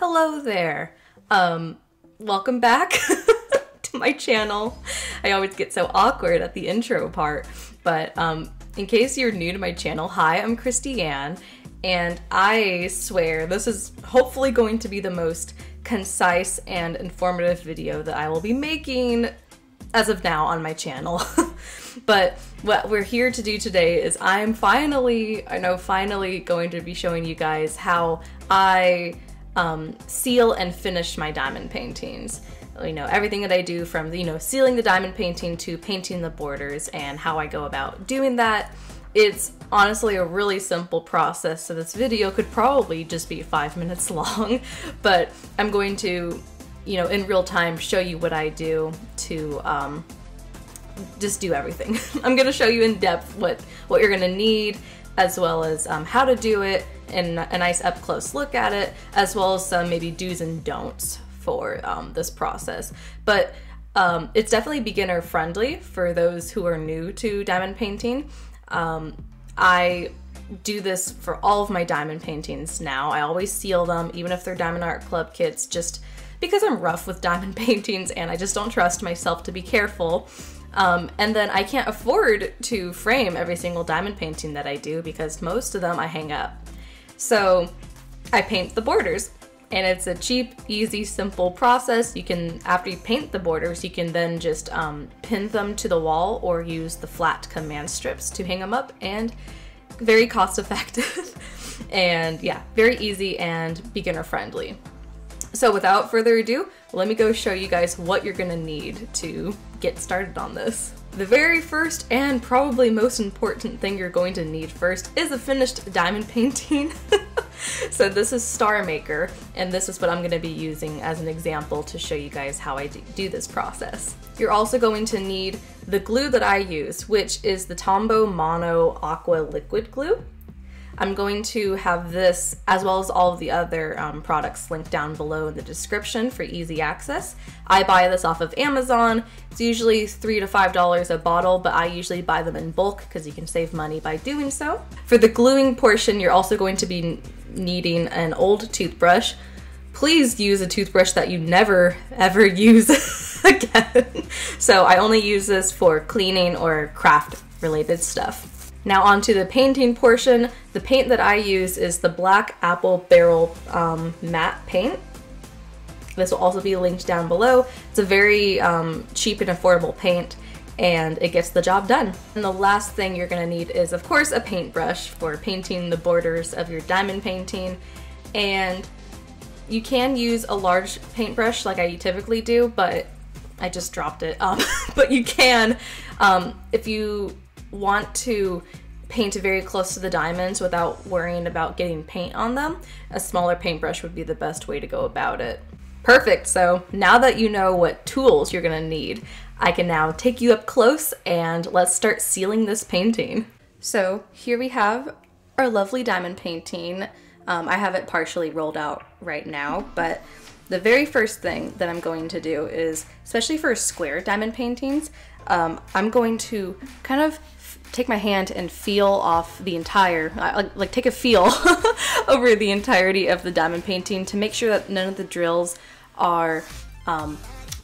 Hello there. Um, welcome back to my channel. I always get so awkward at the intro part, but um, in case you're new to my channel, hi, I'm Christianne, and I swear this is hopefully going to be the most concise and informative video that I will be making as of now on my channel. but what we're here to do today is I'm finally, I know, finally going to be showing you guys how I um, seal and finish my diamond paintings. You know, everything that I do from, you know, sealing the diamond painting to painting the borders and how I go about doing that. It's honestly a really simple process, so this video could probably just be five minutes long, but I'm going to, you know, in real time show you what I do to um, just do everything. I'm gonna show you in depth what, what you're gonna need, as well as um, how to do it, and a nice up close look at it, as well as some maybe do's and don'ts for um, this process. But um, it's definitely beginner friendly for those who are new to diamond painting. Um, I do this for all of my diamond paintings now. I always seal them, even if they're Diamond Art Club kits, just because I'm rough with diamond paintings and I just don't trust myself to be careful. Um, and then I can't afford to frame every single diamond painting that I do because most of them I hang up. So I paint the borders and it's a cheap, easy, simple process. You can, after you paint the borders, you can then just um, pin them to the wall or use the flat command strips to hang them up and very cost effective. and yeah, very easy and beginner friendly. So without further ado, let me go show you guys what you're gonna need to get started on this. The very first and probably most important thing you're going to need first is a finished diamond painting. so this is Star Maker, and this is what I'm going to be using as an example to show you guys how I do this process. You're also going to need the glue that I use, which is the Tombow Mono Aqua Liquid Glue. I'm going to have this as well as all of the other um, products linked down below in the description for easy access. I buy this off of Amazon. It's usually three to five dollars a bottle, but I usually buy them in bulk because you can save money by doing so. For the gluing portion, you're also going to be needing an old toothbrush. Please use a toothbrush that you never ever use again. So I only use this for cleaning or craft related stuff. Now onto the painting portion. The paint that I use is the Black Apple Barrel um, Matte Paint. This will also be linked down below. It's a very um, cheap and affordable paint and it gets the job done. And the last thing you're gonna need is of course a paintbrush for painting the borders of your diamond painting and you can use a large paintbrush like I typically do, but I just dropped it. Um, but you can, um, if you want to paint very close to the diamonds without worrying about getting paint on them, a smaller paintbrush would be the best way to go about it. Perfect, so now that you know what tools you're gonna need, I can now take you up close and let's start sealing this painting. So here we have our lovely diamond painting. Um, I have it partially rolled out right now, but the very first thing that I'm going to do is, especially for square diamond paintings, um, I'm going to kind of take my hand and feel off the entire, like, like take a feel over the entirety of the diamond painting to make sure that none of the drills are um,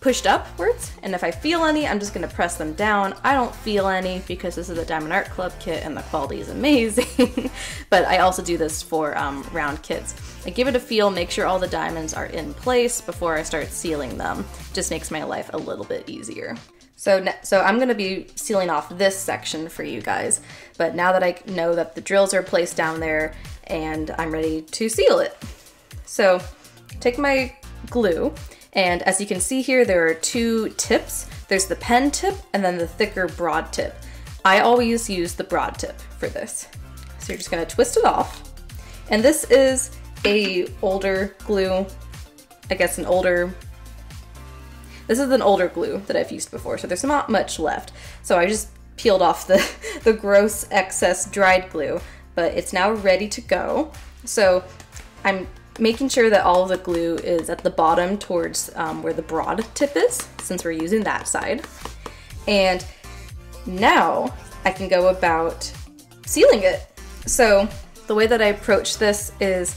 pushed upwards. And if I feel any, I'm just gonna press them down. I don't feel any because this is a Diamond Art Club kit and the quality is amazing. but I also do this for um, round kits. I give it a feel, make sure all the diamonds are in place before I start sealing them. Just makes my life a little bit easier. So, so I'm going to be sealing off this section for you guys. But now that I know that the drills are placed down there and I'm ready to seal it. So take my glue and as you can see here, there are two tips. There's the pen tip and then the thicker broad tip. I always use the broad tip for this. So you're just gonna twist it off. And this is a older glue, I guess an older this is an older glue that I've used before, so there's not much left. So I just peeled off the, the gross excess dried glue, but it's now ready to go. So I'm making sure that all the glue is at the bottom towards um, where the broad tip is, since we're using that side. And now I can go about sealing it. So the way that I approach this is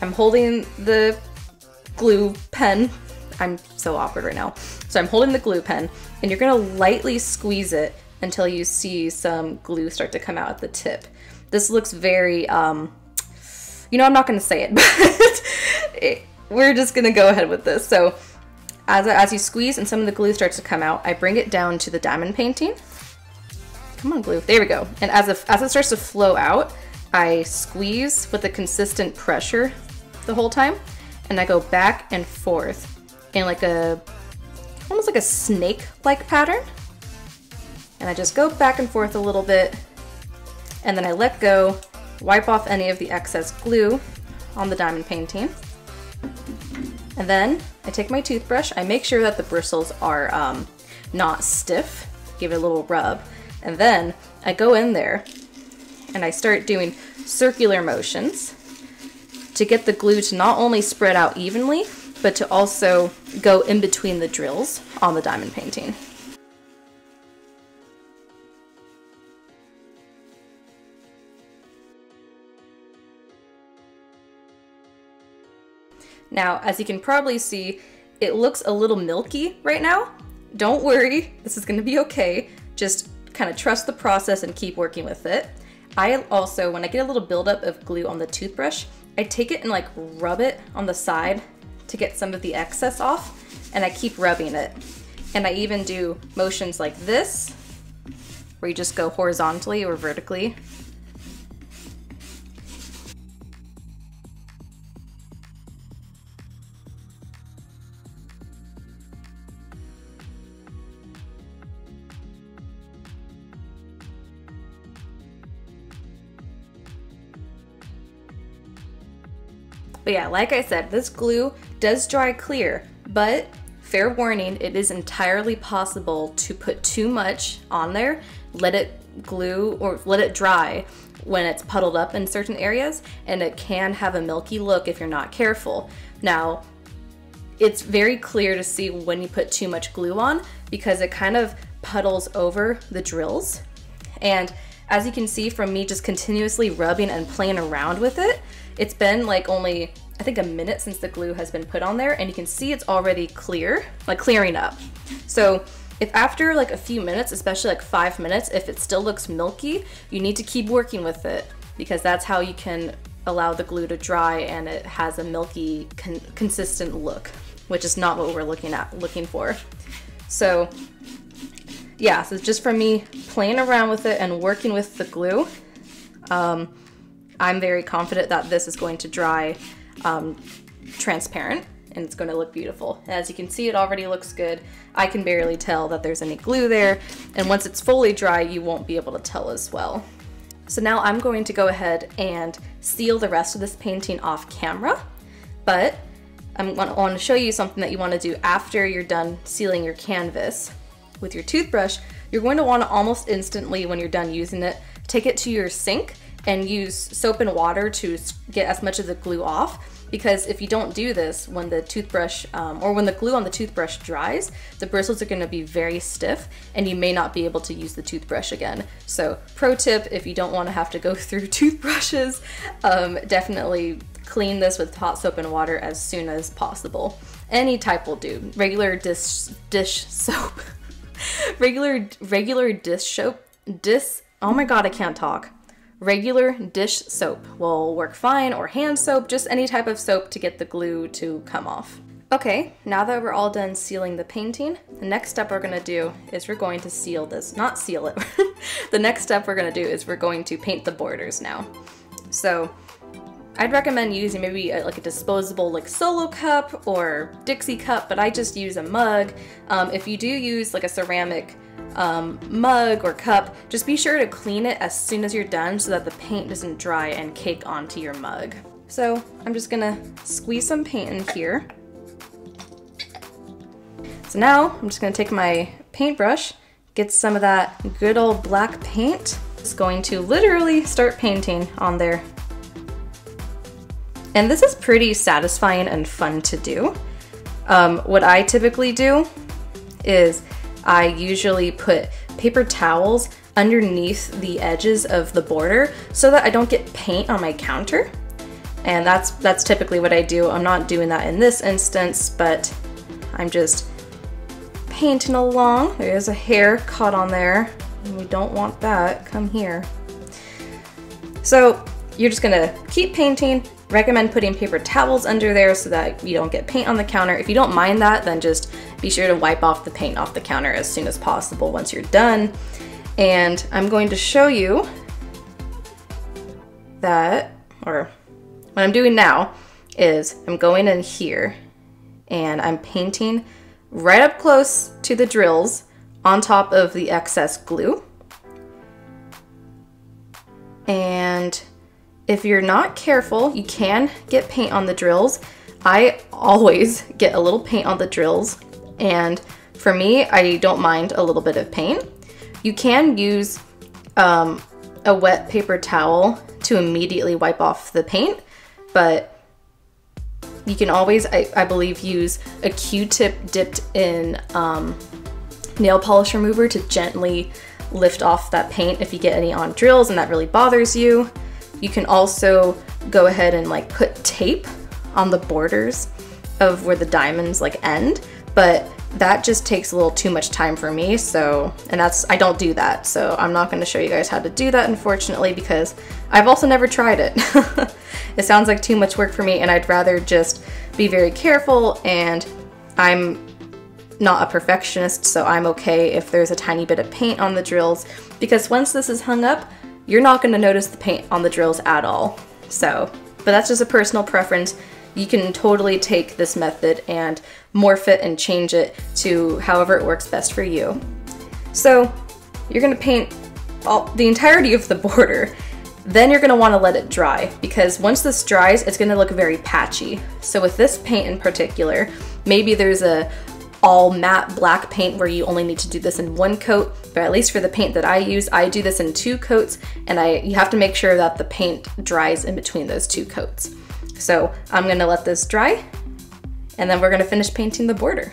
I'm holding the glue pen. I'm so awkward right now. So I'm holding the glue pen and you're gonna lightly squeeze it until you see some glue start to come out at the tip. This looks very, um, you know, I'm not gonna say it, but it, we're just gonna go ahead with this. So as, as you squeeze and some of the glue starts to come out, I bring it down to the diamond painting. Come on, glue. There we go. And as, a, as it starts to flow out, I squeeze with a consistent pressure the whole time, and I go back and forth in like a, almost like a snake-like pattern. And I just go back and forth a little bit, and then I let go, wipe off any of the excess glue on the diamond painting. And then I take my toothbrush, I make sure that the bristles are um, not stiff, give it a little rub, and then I go in there and I start doing circular motions to get the glue to not only spread out evenly, but to also go in between the drills on the diamond painting. Now, as you can probably see, it looks a little milky right now. Don't worry, this is gonna be okay. Just kind of trust the process and keep working with it. I also, when I get a little buildup of glue on the toothbrush, I take it and like rub it on the side to get some of the excess off, and I keep rubbing it. And I even do motions like this, where you just go horizontally or vertically But yeah, like I said, this glue does dry clear, but fair warning, it is entirely possible to put too much on there, let it glue or let it dry when it's puddled up in certain areas, and it can have a milky look if you're not careful. Now, it's very clear to see when you put too much glue on because it kind of puddles over the drills. And as you can see from me just continuously rubbing and playing around with it, it's been like only, I think a minute since the glue has been put on there and you can see it's already clear, like clearing up. So if after like a few minutes, especially like five minutes, if it still looks milky, you need to keep working with it because that's how you can allow the glue to dry and it has a milky con consistent look, which is not what we're looking at looking for. So yeah, so just from me playing around with it and working with the glue, um, I'm very confident that this is going to dry um, transparent and it's going to look beautiful. As you can see, it already looks good. I can barely tell that there's any glue there. And once it's fully dry, you won't be able to tell as well. So now I'm going to go ahead and seal the rest of this painting off camera, but I'm to want to show you something that you want to do after you're done sealing your canvas with your toothbrush, you're going to want to almost instantly when you're done using it, take it to your sink and use soap and water to get as much of the glue off. Because if you don't do this when the toothbrush um, or when the glue on the toothbrush dries the bristles are going to be very stiff and you may not be able to use the toothbrush again. So pro tip if you don't want to have to go through toothbrushes um, definitely clean this with hot soap and water as soon as possible. Any type will do. Regular dish dish soap. Regular regular dish soap dis oh my god I can't talk regular dish soap. Will work fine or hand soap just any type of soap to get the glue to come off. Okay now that we're all done sealing the painting the next step we're going to do is we're going to seal this not seal it. The next step we're going to do is we're going to paint the borders now. So I'd recommend using maybe a, like a disposable like solo cup or Dixie cup, but I just use a mug. Um, if you do use like a ceramic um, mug or cup, just be sure to clean it as soon as you're done so that the paint doesn't dry and cake onto your mug. So I'm just gonna squeeze some paint in here. So now I'm just gonna take my paintbrush, get some of that good old black paint. Just going to literally start painting on there and this is pretty satisfying and fun to do. Um, what I typically do is I usually put paper towels underneath the edges of the border so that I don't get paint on my counter. And that's, that's typically what I do. I'm not doing that in this instance, but I'm just painting along. There's a hair caught on there. And we don't want that. Come here. So you're just gonna keep painting. Recommend putting paper towels under there so that you don't get paint on the counter. If you don't mind that, then just be sure to wipe off the paint off the counter as soon as possible once you're done. And I'm going to show you that, or what I'm doing now is I'm going in here and I'm painting right up close to the drills on top of the excess glue. And if you're not careful, you can get paint on the drills. I always get a little paint on the drills and for me, I don't mind a little bit of paint. You can use um, a wet paper towel to immediately wipe off the paint, but you can always, I, I believe, use a Q-tip dipped in um, nail polish remover to gently lift off that paint if you get any on drills and that really bothers you. You can also go ahead and like put tape on the borders of where the diamonds like end, but that just takes a little too much time for me. So, and that's, I don't do that. So I'm not gonna show you guys how to do that, unfortunately, because I've also never tried it. it sounds like too much work for me and I'd rather just be very careful and I'm not a perfectionist, so I'm okay if there's a tiny bit of paint on the drills because once this is hung up, you're not gonna notice the paint on the drills at all. So, but that's just a personal preference. You can totally take this method and morph it and change it to however it works best for you. So you're gonna paint all, the entirety of the border then you're gonna wanna let it dry because once this dries, it's gonna look very patchy. So with this paint in particular, maybe there's a all matte black paint where you only need to do this in one coat, but at least for the paint that I use, I do this in two coats and I you have to make sure that the paint dries in between those two coats. So I'm gonna let this dry and then we're gonna finish painting the border.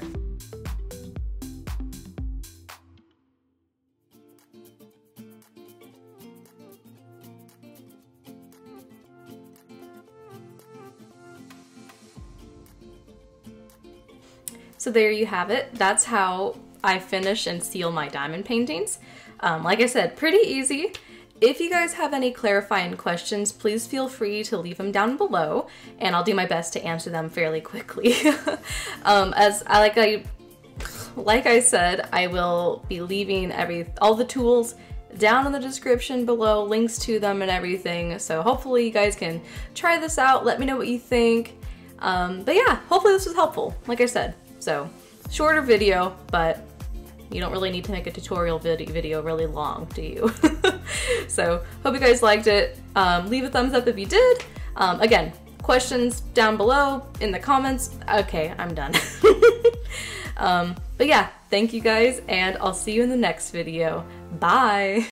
So there you have it. That's how I finish and seal my diamond paintings. Um, like I said, pretty easy. If you guys have any clarifying questions, please feel free to leave them down below and I'll do my best to answer them fairly quickly. um, as I like I like I said, I will be leaving every all the tools down in the description below, links to them and everything. So hopefully you guys can try this out. Let me know what you think. Um, but yeah, hopefully this was helpful. Like I said, so shorter video, but you don't really need to make a tutorial vid video really long, do you? so hope you guys liked it. Um, leave a thumbs up if you did. Um, again, questions down below in the comments. Okay, I'm done. um, but yeah, thank you guys, and I'll see you in the next video. Bye!